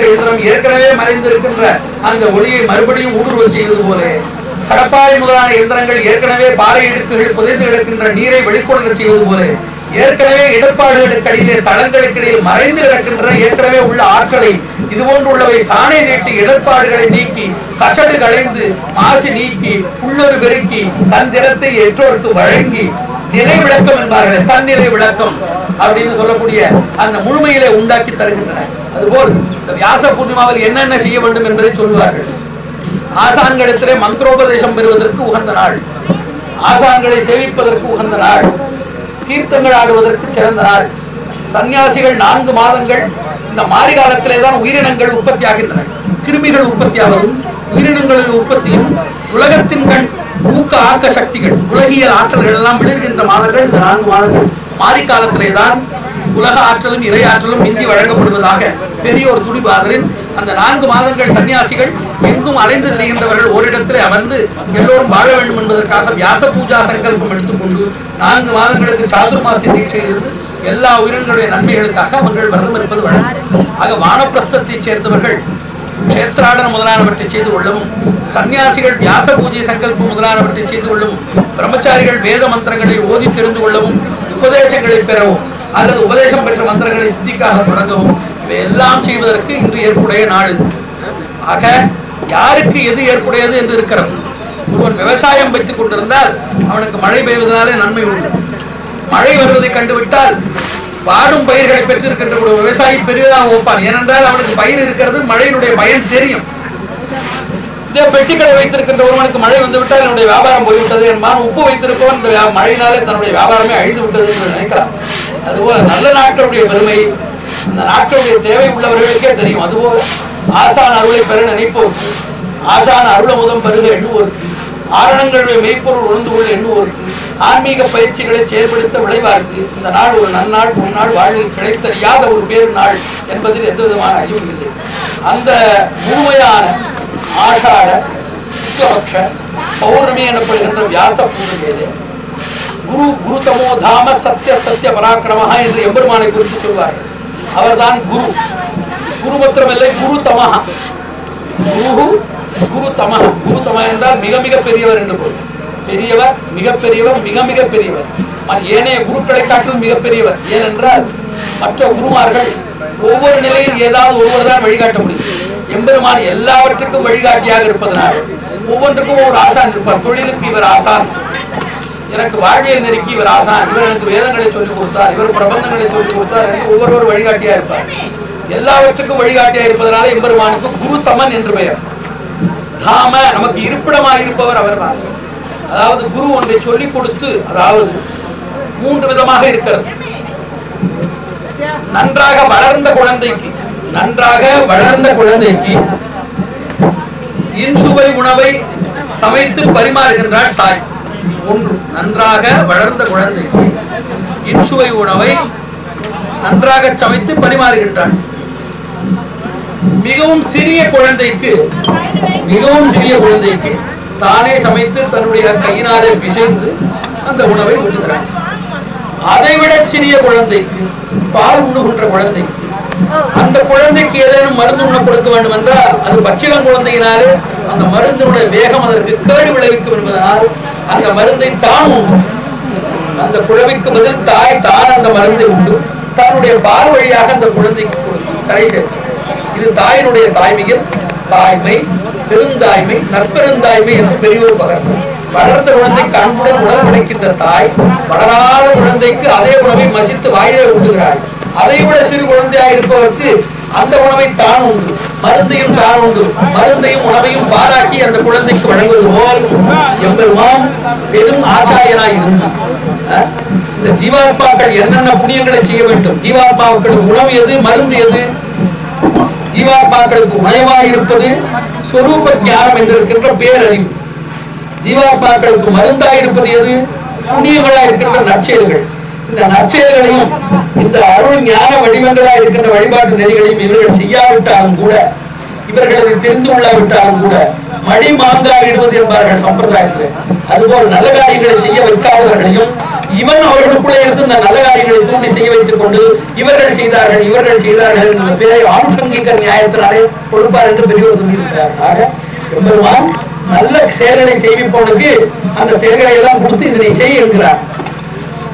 என்ற இயந்திரம் ஏற்கனவே மறைந்திருக்கின்ற அந்த ஒளியை மறுபடியும் ஊடுருவச் செய்தது போல. கடப்பாறை முதலான இயந்திரங்கள் ஏற்கனவே பாறை இடுக்குகள் புதைந்து கிடக்கின்ற நீரை வெளிக்கொணரச் செய்வது போல. ஏற்கனவே இடர்பாடுகளுக்கு அடியிலே தளங்களுக்கு இடையில் மறைந்து கிடக்கின்ற ஏற்கனவே உள்ள ஆட்களை இது போன்றுள்ளவை சாணை நீட்டி இடர்பாடுகளை நீக்கி கசடு களைந்து மாசு நீக்கி உள்ளொரு பெருக்கி தன் திறத்தை எற்றோருக்கு வழங்கி நிலை விளக்கம் என்பார்கள் தன்னிலை விளக்கம் அப்படின்னு சொல்லக்கூடிய அந்த முழுமையிலே உண்டாக்கி தருகின்றன. அதுபோல் வியாச பூர்ணிமாவில் என்னென்ன செய்ய வேண்டும் என்பதை சொல்லுவார்கள். ஆசான்களிடத்திலே மந்திரோபதேசம் பெறுவதற்கு உகந்த நாள். ஆசான்களை சேவிப்பதற்கு உகந்த நாள். தீர்த்தங்கள் ஆடுவதற்கு சிறந்த நாள். சன்னியாசிகள் நான்கு மாதங்கள் இந்த மாறி காலத்திலே தான் உயிரினங்கள் உற்பத்தி ஆகின்றன கிருமிகள் உற்பத்தியாவதும் உயிரினங்களின் உற்பத்தியும் உலகத்தின் கண் ஊக்க ஆக்க சக்திகள் உலகியல் ஆற்றல்கள் எல்லாம் விழுகின்ற மாதங்கள் இந்த நான்கு மாதங்கள். மாறி காலத்திலே தான் உலக ஆற்றலும் இறை ஆற்றலும் மிஞ்சி வழங்கப்படுவதாக பெரிய ஒரு துடிபாதலின் அந்த நான்கு மாதங்கள் சன்னியாசிகள் எங்கும் அலைந்து திரிகின்றவர்கள் ஓரிடத்திலே அமர்ந்து எல்லோரும் வாழ வேண்டும் என்பதற்காக வியாச பூஜா சங்கல்பம் எடுத்துக்கொண்டு நான்கு மாதங்களுக்கு சாதுர்மாசி தீட்சையிலிருந்து இருந்து எல்லா உயிரினங்களுடைய நன்மைகளுக்காக அவர்கள் விரதம் இருப்பது வழக்கம். ஆக வானப்பிரஸ்தத்தைச் சேர்ந்தவர்கள் கஷேத்ராடன முதலானவற்றை செய்து கொள்ளவும் சன்னியாசிகள் வியாச பூஜை சங்கல்பம் முதலானவற்றை செய்து கொள்ளவும் பிரம்மச்சாரிகள் வேத மந்திரங்களை ஓதி தெரிந்து கொள்ளவும் உபதேசங்களை பெறவும் அல்லது உபதேசம் பெற்ற மந்திரங்களை சித்திக்காக தொடங்கவும். இவையெல்லாம் செய்வதற்கு இன்று ஏற்புடைய நாள் இது. ஆக யாருக்கு எது ஏற்புடையது என்று இருக்கிறது ஒருவன் விவசாயம் வைத்துக் கொண்டிருந்தால் அவனுக்கு மழை பெய்வதனாலே நன்மை உண்டு. மழை வருவதை கண்டுவிட்டால் வாடும் பயிர்களை பெற்றிருக்கின்ற ஒரு விவசாயி பெரியதாக ஒப்பான். ஏனென்றால் அவனுக்கு பயிர் இருக்கிறது மழையினுடைய பயன் தெரியும். இதே பெட்டிக்கடை வைத்திருக்கின்ற ஒருவனுக்கு மழை வந்துவிட்டால் என்னுடைய வியாபாரம் போய்விட்டது. என்பான் உப்பு வைத்திருப்பவன் இந்த மழையினாலே தன்னுடைய வியாபாரமே அழிந்து விட்டது என்று நினைக்கலாம். அதுபோல நல்ல நாட்களுடைய பெருமை அந்த நாட்களுடைய தேவை உள்ளவர்களுக்கே தெரியும். அதுபோல ஆசான் அருளை பெற ஆசான ஆசான் அருளமுதம் பெருக எண்ணுவோருக்கு ஆரணங்களுடைய மெய்ப்பொருள் உணர்ந்து கொள்ள எண்ணுவோருக்கு ஆன்மீக பயிற்சிகளை செயல்படுத்த விளைவாருக்கு இந்த நாள் ஒரு நன்னாள் முன்னாள் வாழ்வில் கிடைத்தறியாத ஒரு பேரு நாள் என்பதில் எந்த விதமான அறிவும் இல்லை. அந்த முழுமையான ஆஷாட சுத்தபக்ஷ பௌர்ணமி எனப்படுகின்ற வியாச பூர்ணிமையிலே குரு குருதமோ தாம சத்ய சத்ய பராக்கிரமஹா என்று எம்பெருமானை குறித்து சொல்வார்கள் அவர்தான் குரு. குரு மாத்திரமில்லை குரு தமஹா. குரு குரு தமஹ. குரு தமஹ என்றால் மிக மிக பெரியவர் என்று பொருள். பெரியவர் மிக பெரியவர் மிக மிக பெரியவர். ஏனைய குருக்களை காட்டிலும் மிக பெரியவர். ஏனென்றால் மற்ற குருமார்கள் ஒவ்வொரு நிலையில் ஏதாவது ஒருவர் தான் வழிகாட்ட முடியும். எம்பெருமான் எல்லாவற்றுக்கும் வழிகாட்டியாக இருப்பதனால் ஒவ்வொன்றுக்கும் ஒரு ஆசான் இருப்பார். தொழிலுக்கு இவர் ஆசான். எனக்கு வாழ்வியல் நெருக்கி இவர் ஆசான். இவர் எனக்கு வேதங்களை சொல்லிக் கொடுத்தார். இவர் பிரபந்தங்களை சொல்லிக் கொடுத்தார். ஒவ்வொருவர் வழிகாட்டியா இருப்பார். எல்லாவற்றுக்கும் வழிகாட்டியா இருப்பதனால எம்பெருமானுக்கு குரு தமன் என்று பெயர். தாம நமக்கு இருப்பிடமா இருப்பவர் அவர்தான். அதாவது குரு ஒன்றை சொல்லிக் கொடுத்து அதாவது மூன்று விதமாக இருக்கிறது. நன்றாக வளர்ந்த குழந்தைக்கு நன்றாக வளர்ந்த குழந்தைக்கு இன்சுவை உணவை சமைத்து பரிமாறுகின்றாள் தாய். ஒன்று நன்றாக வளர்ந்த குழந்தைக்கு இன்சுவை உணவை நன்றாக சமைத்து பரிமாறுகின்றாள். மிகவும் சிறிய குழந்தைக்கு மிகவும் சிறிய குழந்தைக்கு தானே சமைத்து தன்னுடைய கையினாலே பிசைந்து அந்த உணவை ஊட்டுகிறாள் அதைவிட சிறிய குழந்தைக்கு பால் உண்ணுகின்ற குழந்தைக்கு அந்த குழந்தைக்கு ஏதேனும் மருந்து உண்ண கொடுக்க வேண்டும் என்றால் அது பச்சிளம் குழந்தையினாலே அந்த மருந்தினுடைய வேகம் அதற்கு கேடு விளைவிக்கும் என்பதனால் அந்த மருந்தை தான் உண்டு. அந்த குழவிக்கு பதில் தாய் தான் அந்த மருந்தை உண்டு. தன்னுடைய பால் வழியாக அந்த குழந்தைக்கு கொடுத்து கரை சேர்க்கும் இது தாயினுடைய தாய்மையில் தாய்மை பெருந்தாய்மை நற்பெருந்தாய்மை என்று பெரியோர் பகர்ந்து வளர்ந்த குழந்தைக்கு அன்புடன் உணவு கிடைக்கின்ற தாய் வளராத குழந்தைக்கு அதே உணவை மசித்து வாயிலை ஊட்டுகிறாள். அதை விட சிறு குழந்தையாக இருப்பவருக்கு அந்த உணவை தான் உண்டு. மருந்தையும் தான் மருந்தையும் உணவையும் பாராக்கி அந்த குழந்தைக்கு வழங்குவது போல் எம்பெருமான் பெரும் ஆச்சாரியனாய் இருந்தார் இந்த ஜீவாத்மாக்கள் என்னென்ன புண்ணியங்களை செய்ய வேண்டும்? ஜீவாத்மாக்களுக்கு உணவு எது? மருந்து எது? ஜீவாத்மாக்களுக்கு உணவாய் இருப்பது ஸ்வரூப ஞானம் என்றிருக்கின்ற பேரறிவு. ஜீவாத்மாக்களுக்கு மருந்தாய் இருப்பது எது? புண்ணியங்களாய் இருக்கின்ற நற்செயல்கள். இந்த நற்செயல்களையும் இந்த அருள் ஞான வடிவங்களா இருக்கின்ற வழிபாட்டு நெறிகளையும் இவர்கள் செய்யாவிட்டாலும் கூட இவர்கள் அதை தெரிந்து கொள்ளாவிட்டாலும் கூட மடி மாங்காய் இடுவது என்பார்கள் சம்பிரதாயத்தில். அதுபோல் நல்ல காரியங்களை செய்ய வைக்காதவர்களையும் இவன் அவர்களுக்குள்ளே இருந்து இந்த நல்ல காரியங்களை தூண்டி செய்ய வைத்துக் கொண்டு இவர்கள் செய்தார்கள் இவர்கள் செய்தார்கள் என்ற பேரை ஆணுஷங்கிக்க நியாயத்தினாலே கொடுப்பார் என்று பெரியவர் சொல்லியிருக்கிறார். ஆக எம்பெருமான் நல்ல செயல்களை செய்விப்பவனுக்கு அந்த செயல்களை எல்லாம் கொடுத்து இதனை செய்ய இருக்கிறார்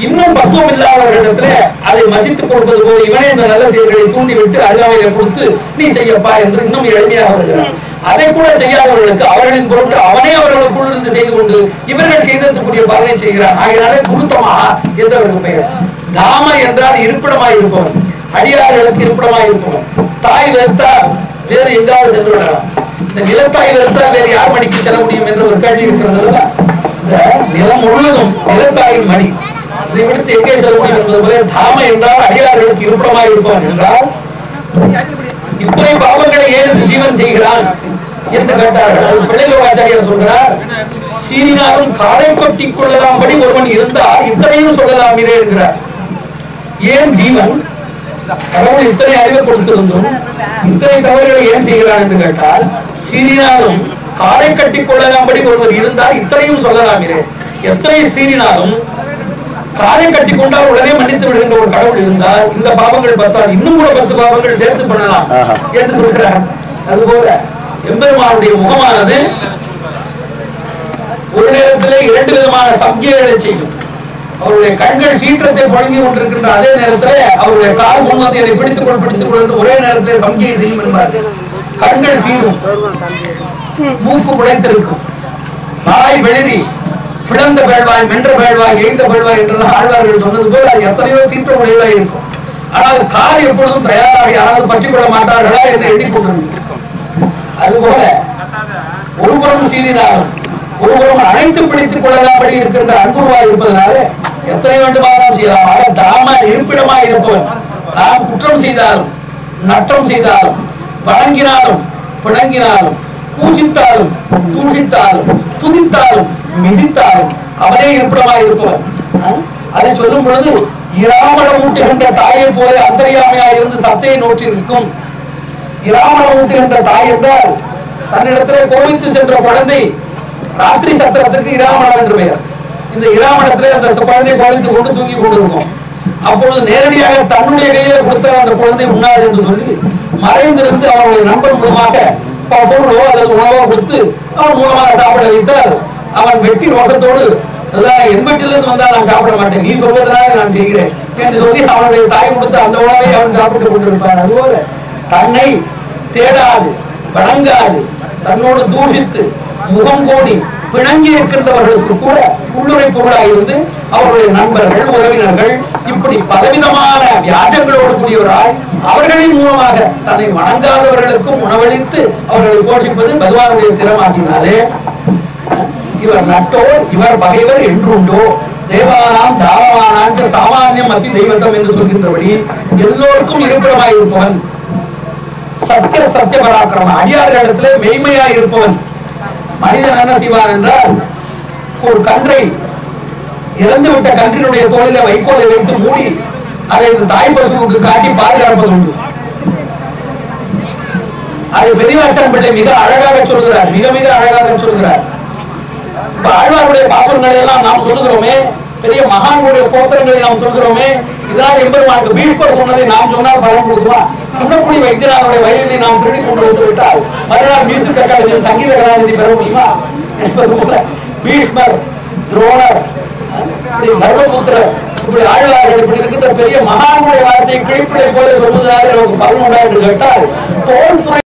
இன்னும் பக்குவம் இல்லாதவர்களிடத்துல அதை மசித்து கொடுப்பது போல இவனே இந்த நல்ல செயல்களை தூண்டிவிட்டு அருகாமையில கொடுத்து நீ செய்யப்பா என்று இன்னும் எளிமையாக வருகிறான் அதை கூட செய்யாதவர்களுக்கு அவர்களின் பொருட்டு அவனே அவர்களுக்குள் இருந்து செய்து கொண்டு இவர்கள் செய்ததற்குரிய பலனை செய்கிறான் ஆகையினாலே குருத்தமாக என்றவருக்கு பெயர். தாம என்றால் இருப்பிடமாய் இருப்பவன். அடியார்களுக்கு இருப்பிடமாய் இருப்பவன். தாய் வெறுத்தால் வேறு எங்காவது சென்று விடலாம். இந்த நிலத்தாய் வெறுத்தால் வேறு யார் மணிக்கு செல்ல முடியும் என்று ஒரு கேள்வி இருக்கிறது அல்லவா? இந்த நிலம் முழுவதும் நிலத்தாயின் மணி இதை விடுத்து எங்கே செல்ல என்பது போல தாம என்றால் அடியார்களுக்கு இருப்பிடமாக இருப்பான் என்றால் இத்தனை பாவங்களை ஏன் ஜீவன் செய்கிறான் என்று கேட்டார்கள். அது பிள்ளைலோகாச்சாரியர் சொல்கிறார் சீரினாலும் காலை கொட்டி கொள்ளலாம்படி ஒருவன் இருந்தால் இத்தனையும் சொல்லலாம் இதே என்கிறார். ஏன் ஜீவன்? கடவுள் இத்தனை அறிவை கொடுத்திருந்தும் இத்தனை தவறுகளை ஏன் செய்கிறான் என்று கேட்டால் சீரினாலும் காலை கட்டி கொள்ளலாம்படி ஒருவர் இருந்தால் இத்தனையும் சொல்லலாம் எத்தனை சீரினாலும் காலை கட்டி கொண்டால் உடனே மன்னித்து விடுகின்ற ஒரு கடவுள் இருந்தால் இந்த பாவங்கள் பத்தால் இன்னும் கூட பத்து பாவங்கள் சேர்த்து பண்ணலாம். என்று சொல்கிறார். அதுபோல எம்பெருமானுடைய முகமானது ஒரு நேரத்திலே இரண்டு விதமான சம்கைகளை செய்யும். அவருடைய கண்கள் சீற்றத்தை புழங்கி கொண்டிருக்கின்ற அதே நேரத்திலே அவருடைய கால் முன் வந்து என்னை பிடித்துக் கொள் பிடித்துக் கொள் ஒரே நேரத்திலே சம்கையை செய்யும் என்பார்கள் கண்கள் சீரும் மூக்கு புடைத்திருக்கும் வாய் வெளிரி. பிளந்த பேழ்வாய் மென்ற பேழ்வாய் எய்ந்த பேழ்வாய் என்றெல்லாம் ஆழ்வார்கள் சொன்னது போல அது எத்தனையோ சீற்றம் உடையதாக இருக்கும். ஆனால் கால் எப்பொழுதும் தயாராக யாராவது பற்றிக் கொள்ள மாட்டார்களா என்று எண்ணிக்கொண்டிருக்கும் அதுபோல ஒருபுறம் சீரினாலும் ஒருபுறம் அழைத்து பிடித்துக் கொள்ளலாம்படி இருக்கின்ற அன்புருவாய் இருப்பதனால எத்தனை வேண்டுமானாலும் செய்யலாம். ஆக தாம இருப்பிடமாய் இருப்பவன் நாம் குற்றம் செய்தாலும் நட்டம் செய்தாலும் வழங்கினாலும் பிணங்கினாலும் பூஜித்தாலும் தூஷித்தாலும் துதித்தாலும் மிதித்தாலும் அவனே இருப்பிடமாய் இருப்பவன் அதை சொல்லும் பொழுது இராமணம் ஊட்டுகின்ற தாயை போல அந்தரியாமையாய் இருந்து சத்தையை நோற்றி நிற்கும். இராமணம் ஊட்டுகின்ற தாய் என்றால் தன்னிடத்திலே கோவித்து சென்ற குழந்தை ராத்திரி சத்திரத்திற்கு இராமணம் என்று பெயர். இந்த இராமணத்திலே அந்த குழந்தை கோவித்து கொண்டு தூங்கி கொண்டிருக்கும். அப்பொழுது நேரடியாக தன்னுடைய கையிலே கொடுத்த அந்த குழந்தை உண்ணாது என்று சொல்லி மறைந்திருந்து அவருடைய நண்பன் மூலமாக ப- பொருளோ அல்லது உணவோ கொடுத்து அவன் மூலமாக சாப்பிட வைத்தால் அவன் வெட்டி ரோஷத்தோடு என் வீட்டிலிருந்து வந்தா நான் சாப்பிட மாட்டேன். நீ சொல்வதனால நான் செய்கிறேன். என்று சொல்லி அவனுடைய தாய் கொடுத்த அந்த உணவை அவன் சாப்பிட்டு கொண்டிருப்பான். அதுபோல தன்னை தேடாது வணங்காது தன்னோடு தூஷித்து முகம் கோடி பிணங்கி இருக்கின்றவர்களுக்கு கூட உள்ளுரை பொருளாக இருந்து அவருடைய நண்பர்கள் உறவினர்கள் இப்படி பலவிதமான வியாஜங்களோடு கூடியவராய் அவர்களின் மூலமாக தன்னை வணங்காதவர்களுக்கும் உணவளித்து அவர்களை போஷிப்பது பகவானுடைய திறமாகினாலே இவர் நட்டோ இவர் பகைவர் என்றுண்டோ தேவானாம் தாவமானாம் சாமானியம் அதி தெய்வத்தம் என்று சொல்கின்றபடி எல்லோருக்கும் இருப்பிடமாய் இருப்பவன் சத்திய சத்திய பராக்கிரம அடியார்களிடத்திலே மெய்மையாய் இருப்பவன் மனிதன் என்ன செய்வான் என்றால் ஒரு கன்றை இறந்து விட்ட கன்றினுடைய தோளில வைக்கோலை வைத்து மூடி அதை இந்த தாய் பசுவுக்கு காட்டி பாதுகாப்பது உண்டு. அதை பெரியவாச்சான் பிள்ளை மிக அழகாக சொல்கிறார் மிக மிக அழகாக சொல்கிறார் இப்ப ஆழ்வாருடைய பாசுரங்களை எல்லாம் நாம் சொல்லுகிறோமே பெரிய மகான்களுடைய சோத்திரங்களை நாம் சொல்கிறோமே இதனால் எம்பெருமானுக்கு பீஷ்மர் சொன்னதை நாம் சொன்னால் பலன் கொடுக்குமா? சுண்ணக்குடி வைத்தியநாதனுடைய வயலினை நாம் திருடி கொண்டு வந்து விட்டால் மறுநாள் மியூசிக் அகாடமியில் சங்கீத கலாநிதி பெற முடியுமா? என்பது போல பீஷ்மர் துரோணர் இப்படி தர்மபுத்திரர் இப்படி ஆழ்வார்கள் இப்படி இருக்கின்ற பெரிய மகான்களுடைய வார்த்தையை கிழிப்பிடை போல சொல்வதாக நமக்கு பலன் உண்டா என்று கேட்டால் தோல்